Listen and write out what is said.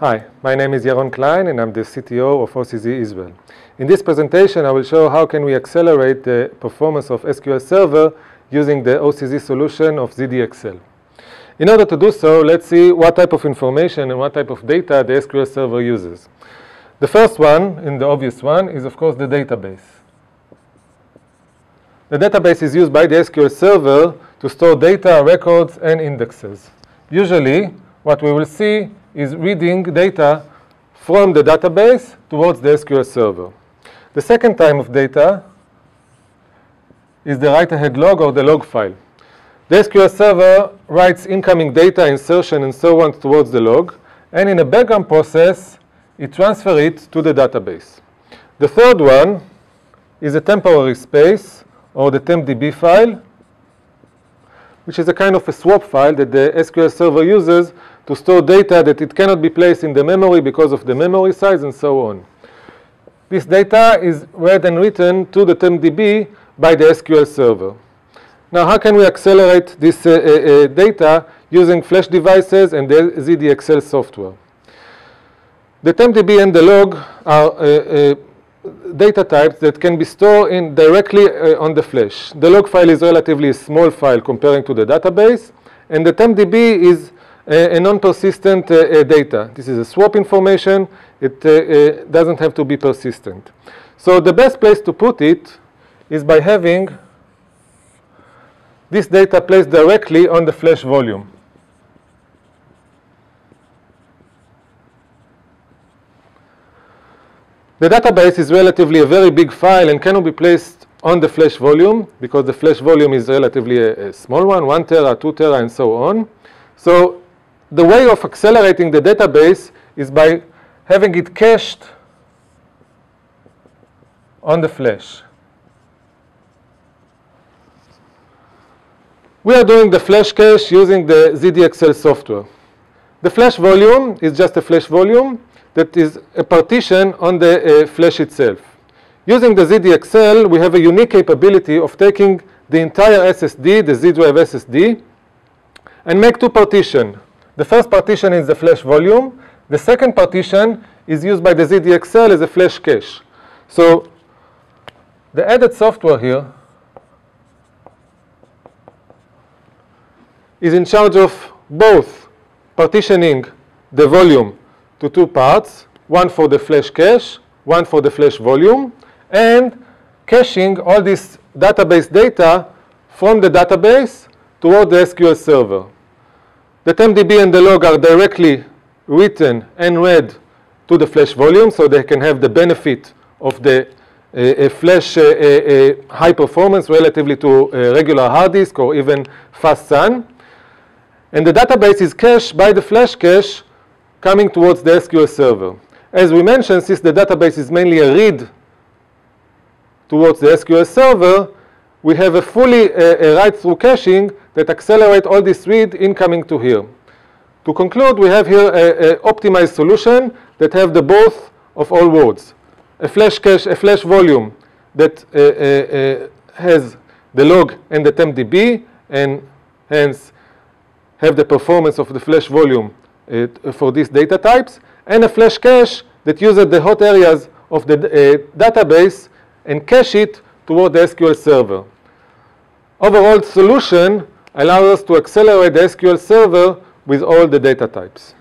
Hi, my name is Yaron Klein and I'm the CTO of OCZ Israel. In this presentation I will show how can we accelerate the performance of SQL Server using the OCZ solution of ZDXL. In order to do so, let's see what type of information and what type of data the SQL Server uses. The first one, and the obvious one, is of course the database. The database is used by the SQL Server to store data, records, and indexes. Usually, what we will see is reading data from the database towards the SQL Server. The second type of data is the write-ahead log or the log file. The SQL Server writes incoming data, insertion, and so on towards the log, and in a background process, it transfers it to the database. The third one is a temporary space, or the tempdb file, which is a kind of a swap file that the SQL Server uses to store data that it cannot be placed in the memory because of the memory size and so on. This data is read and written to the tempdb by the SQL Server. Now, how can we accelerate this uh, uh, data using flash devices and the ZDXL software? The tempdb and the log are uh, uh, data types that can be stored in directly uh, on the flash. The log file is relatively a small file comparing to the database, and the tempdb is a non-persistent uh, uh, data. This is a swap information. It uh, doesn't have to be persistent. So the best place to put it is by having this data placed directly on the flash volume. The database is relatively a very big file and cannot be placed on the flash volume because the flash volume is relatively a, a small one, 1 tera, 2 tera, and so on. So the way of accelerating the database is by having it cached on the flash. We are doing the flash cache using the ZDXL software. The flash volume is just a flash volume that is a partition on the uh, flash itself. Using the ZDXL, we have a unique capability of taking the entire SSD, the Z drive SSD, and make two partitions. The first partition is the flash volume. The second partition is used by the ZDXL as a flash cache. So the added software here is in charge of both partitioning the volume to two parts, one for the flash cache, one for the flash volume, and caching all this database data from the database toward the SQL server. The tempdb and the log are directly written and read to the flash volume so they can have the benefit of the uh, flash uh, uh, high performance relatively to regular hard disk or even fast SAN. And the database is cached by the flash cache coming towards the SQL server. As we mentioned, since the database is mainly a read towards the SQL server, we have a fully uh, write-through caching that accelerate all this read incoming to here. To conclude, we have here an optimized solution that have the both of all worlds. A flash cache, a flash volume that uh, uh, uh has the log and the tempdb, and hence have the performance of the flash volume uh, for these data types, and a flash cache that uses the hot areas of the uh, database and cache it toward the SQL server. Overall solution allows us to accelerate the SQL server with all the data types.